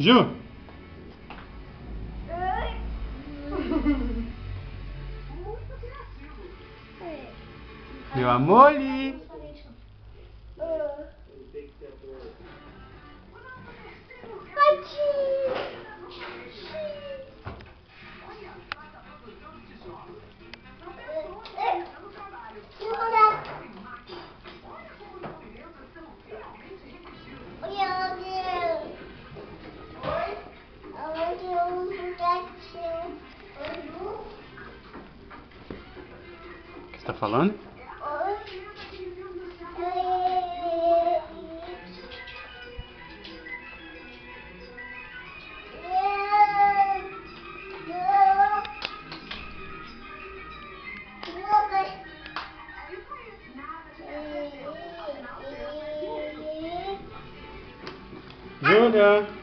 Ju! Meu amor! está falando? Júlia! Essa.